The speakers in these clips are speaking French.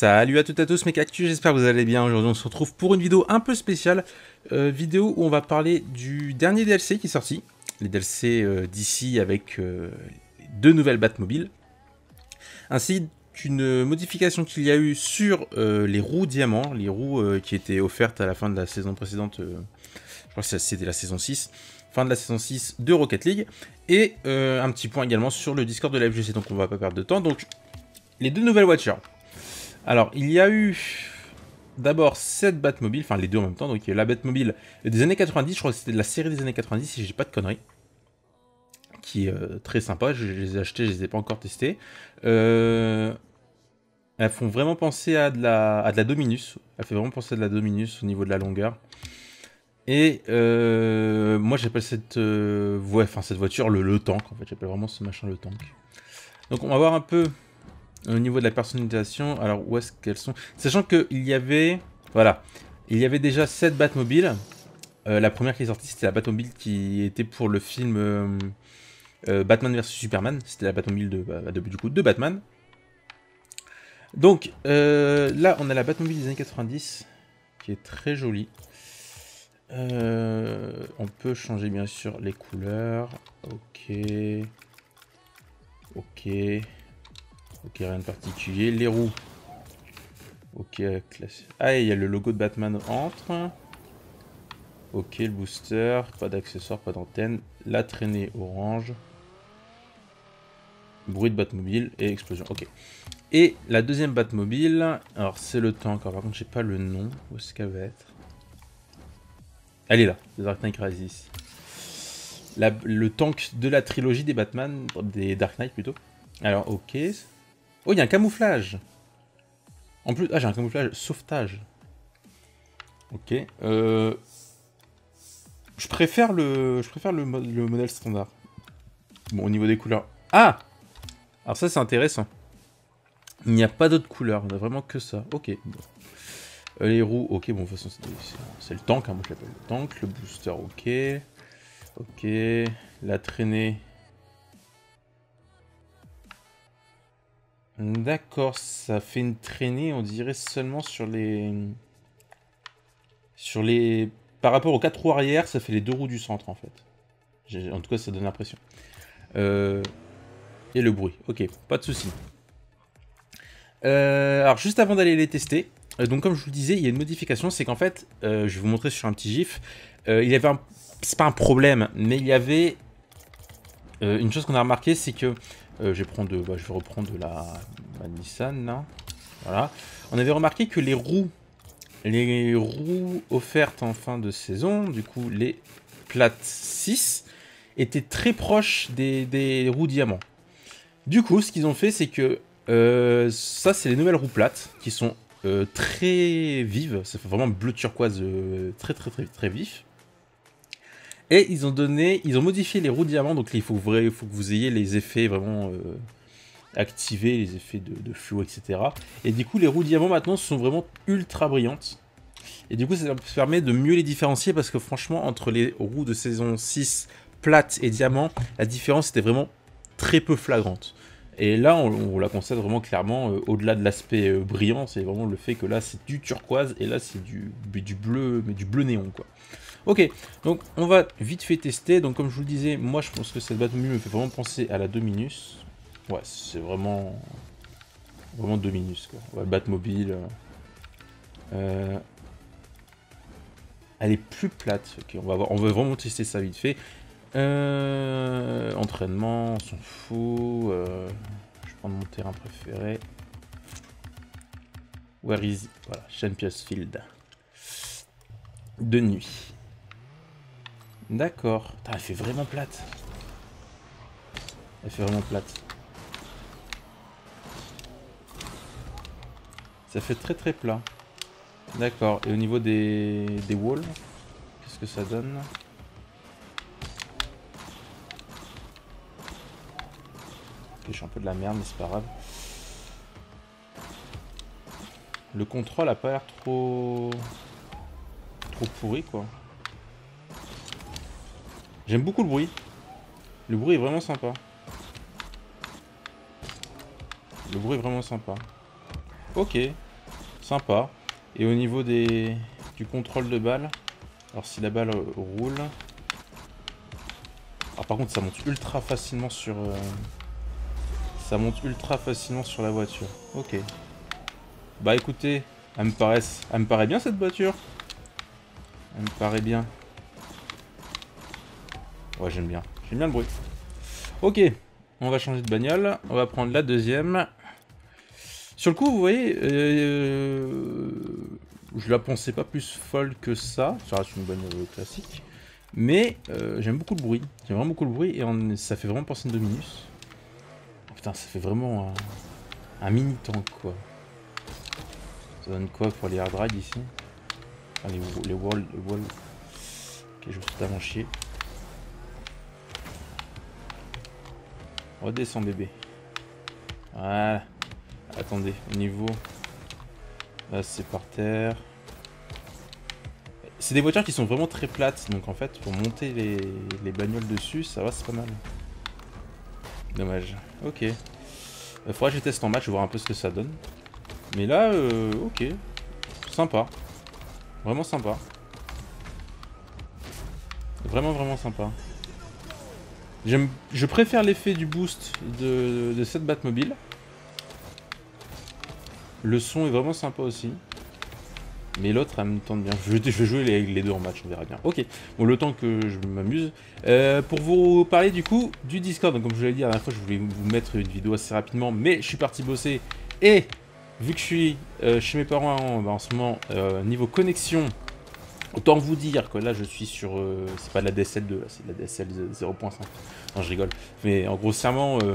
Salut à toutes et à tous mes cactus, j'espère que vous allez bien. Aujourd'hui on se retrouve pour une vidéo un peu spéciale, euh, vidéo où on va parler du dernier DLC qui est sorti, les DLC euh, d'ici avec euh, deux nouvelles Batmobiles, ainsi qu'une modification qu'il y a eu sur les roues diamants, les roues qui étaient offertes à la fin de la saison précédente, je crois que c'était la saison 6, fin de la saison 6 de Rocket League, et un petit point également sur le Discord de la FGC, donc on va pas perdre de temps. Donc les deux nouvelles voitures. Alors, il y a eu d'abord cette Batmobile, enfin les deux en même temps, donc il y a la Batmobile des années 90, je crois que c'était de la série des années 90 si j'ai pas de conneries, qui est euh, très sympa, je, les ai achetés, je les ai pas encore testés. Euh, elles font vraiment penser à de, la, à la Dominus, elle fait vraiment penser à de la Dominus au niveau de la longueur. Et euh, moi j'appelle cette, enfin, cette voiture le, le tank, en fait, j'appelle vraiment ce machin le tank. Donc on va voir un peu au niveau de la personnalisation, alors où est-ce qu'elles sont? Sachant qu'il y avait... Voilà. Il y avait déjà 7 Batmobiles. Euh, la première qui est sortie, c'était la Batmobile qui était pour le film euh, euh, Batman vs Superman. C'était la Batmobile bah, de, du coup, de Batman. Donc, là, on a la Batmobile des années 90, qui est très jolie. on peut changer, bien sûr, les couleurs. Ok. Ok. Ok, rien de particulier. Les roues. Ok, classe. Ah, il y a le logo de Batman entre. Ok, le booster. Pas d'accessoires, pas d'antenne. La traînée orange. Bruit de Batmobile et explosion. Ok. Et la deuxième Batmobile. Alors, c'est le tank. par contre, j'ai pas le nom. Où est-ce qu'elle va être? Elle est là. The Dark Knight Rises. le tank de la trilogie des Batman. Des Dark Knight plutôt. Alors, ok. Oh, il y a un camouflage En plus... Ah, j'ai un camouflage sauvetage. Ok. Euh... Je préfère le, je modèle standard. Bon, au niveau des couleurs... Ah Alors ça, c'est intéressant. Il n'y a pas d'autres couleurs, on a vraiment que ça. Ok. Euh, les roues, ok, bon, de toute façon, c'est le tank, hein, moi je l'appelle le tank. Le booster, ok. Ok. La traînée, D'accord, ça fait une traînée, on dirait seulement sur les... Sur les... Par rapport aux quatre roues arrière, ça fait les deux roues du centre, en fait. En tout cas, ça donne l'impression. Euh... Et le bruit, ok, pas de souci. Euh, alors, juste avant d'aller les tester, euh, donc comme je vous le disais, il y a une modification, c'est qu'en fait, euh, je vais vous montrer sur un petit gif, il y avait un... C'est pas un problème, mais il y avait... une chose qu'on a remarqué, c'est que euh, bah, je vais reprendre de la, Nissan, Voilà. On avait remarqué que les roues, les roues offertes en fin de saison, du coup les plates 6, étaient très proches des, roues diamants. Du coup, ce qu'ils ont fait, c'est que euh, ça, c'est les nouvelles roues plates qui sont euh, très vives. Ça fait vraiment bleu turquoise très très très très vif. Et ils ont donné, ils ont modifié les roues diamants, donc il faut, vrai, faut que vous ayez les effets vraiment euh, activés, les effets de, de, flou, etc. Et du coup, les roues diamants maintenant sont vraiment ultra brillantes. Et du coup, ça permet de mieux les différencier parce que franchement, entre les roues de saison 6 plates et diamants, la différence était vraiment très peu flagrante. Et là, on, la constate vraiment clairement, euh, au-delà de l'aspect euh, brillant, c'est vraiment le fait que là, c'est du turquoise et là, c'est du, du bleu, mais du bleu néon, quoi. Ok, donc on va vite fait tester. Donc comme je vous le disais, moi je pense que cette Batmobile me fait vraiment penser à la Dominus. Ouais, c'est vraiment... Vraiment Dominus, quoi. Ouais, Batmobile. Euh, elle est plus plate. Ok, on va, voir. on va vraiment tester ça vite fait. Euh, entraînement, on s'en fout. Euh, je vais prendre mon terrain préféré. Where is... Voilà, Champions Field. De nuit. D'accord. Elle fait vraiment plate. Elle fait vraiment plate. Ça fait très très plat. D'accord. Et au niveau des, des walls, qu'est-ce que ça donne? Je suis un peu de la merde, mais c'est pas grave. Le contrôle a pas l'air trop... trop pourri, quoi. J'aime beaucoup le bruit. Le bruit est vraiment sympa. Le bruit est vraiment sympa. Ok. Sympa. Et au niveau des du contrôle de balle, alors si la balle roule... Alors par contre ça monte ultra facilement sur... Euh, ça monte ultra facilement sur la voiture. Ok. Bah écoutez, me, paraît, elle me paraît bien cette voiture. Elle me paraît bien. Ouais j'aime bien. J'aime bien le bruit. Ok. On va changer de bagnole. On va prendre la deuxième. Sur le coup, vous voyez, euh, je la pensais pas plus folle que ça. Ça reste une bagnole classique. Mais euh, j'aime beaucoup le bruit. J'aime vraiment beaucoup le bruit et ça fait vraiment penser à une Dominus. putain, ça fait vraiment un, mini tank quoi. Ça donne quoi pour les hard ride ici? Les, les walls, les walls. Ok, je me suis totalement chier. Redescends bébé. Voilà. Attendez, au niveau... Là c'est par terre. C'est des voitures qui sont vraiment très plates, donc en fait pour monter les, les bagnoles dessus, ça va, c'est pas mal. Dommage. Ok. Euh, faudra que je teste en match, voir un peu ce que ça donne. Mais là, euh, ok. Sympa. Vraiment sympa. Vraiment, vraiment sympa. Je préfère l'effet du boost de, cette Batmobile. Le son est vraiment sympa aussi. Mais l'autre, elle me tente bien. Je vais, jouer les, deux en match, on verra bien. Ok, bon, le temps que je m'amuse. Euh, pour vous parler du coup du Discord, comme je vous l'ai dit la dernière fois, je voulais vous mettre une vidéo assez rapidement, mais je suis parti bosser. Et vu que je suis euh, chez mes parents en ce moment, euh, niveau connexion, Autant vous dire que là je suis sur... Euh, c'est pas de la DSL2, c'est de la DSL 0.5. Non je rigole. Mais en grossièrement, euh,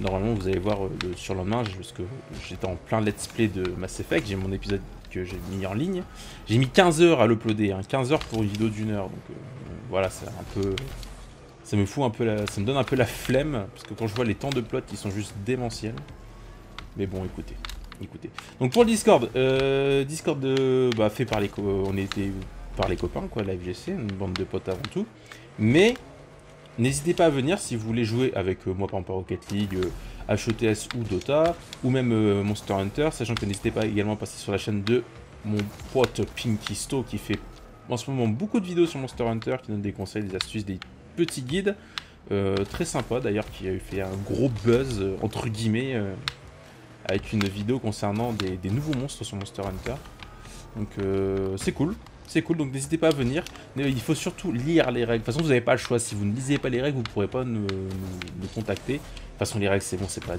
normalement vous allez voir euh, le surlendemain, parce que j'étais en plein let's play de Mass Effect, j'ai mon épisode que j'ai mis en ligne. J'ai mis 15 heures à l'uploader, hein, 15 heures pour une vidéo d'une heure. Donc voilà, c'est un peu... Ça me fout un peu. Ça me donne un peu la flemme, parce que quand je vois les temps de plot qui sont juste démentiels. Mais bon, écoutez Donc pour le Discord, euh, Discord de, bah, fait par les, on était par les copains, quoi, la FGC, une bande de potes avant tout. Mais n'hésitez pas à venir si vous voulez jouer avec euh, moi par exemple Rocket League, euh, ou Dota, ou même Monster Hunter, sachant que n'hésitez pas également à passer sur la chaîne de mon pote Pinkisto qui fait en ce moment beaucoup de vidéos sur Monster Hunter, qui donne des conseils, des astuces, des petits guides. très sympa d'ailleurs qui a fait un gros buzz entre guillemets avec une vidéo concernant des, nouveaux monstres sur Monster Hunter. Donc euh, c'est cool, c'est cool, donc n'hésitez pas à venir. Il faut surtout lire les règles. De toute façon, vous n'avez pas le choix. Si vous ne lisez pas les règles, vous ne pourrez pas nous, contacter. De toute façon, les règles, c'est bon, c'est pas,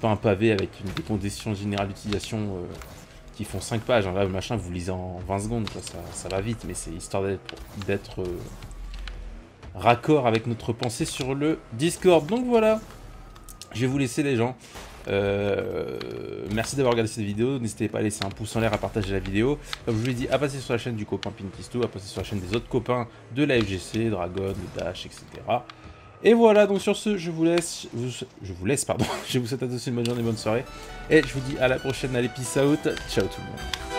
pas un pavé avec des conditions générales d'utilisation euh, qui font 5 pages. Là, le machin, vous lisez en 20 secondes, Ça, va vite, mais c'est histoire d'être euh, raccord avec notre pensée sur le Discord. Donc voilà, je vais vous laisser les gens. Euh, merci d'avoir regardé cette vidéo. N'hésitez pas à laisser un pouce en l'air, à partager la vidéo. Comme je vous l'ai dit, à passer sur la chaîne du copain Pinkisto, à passer sur la chaîne des autres copains de la FGC, Dragon, Dash, etc. Et voilà, donc sur ce, je vous laisse, je vous laisse, pardon, je vous souhaite à tous une bonne journée, bonne soirée, et je vous dis à la prochaine à l'épisode, ciao tout le monde.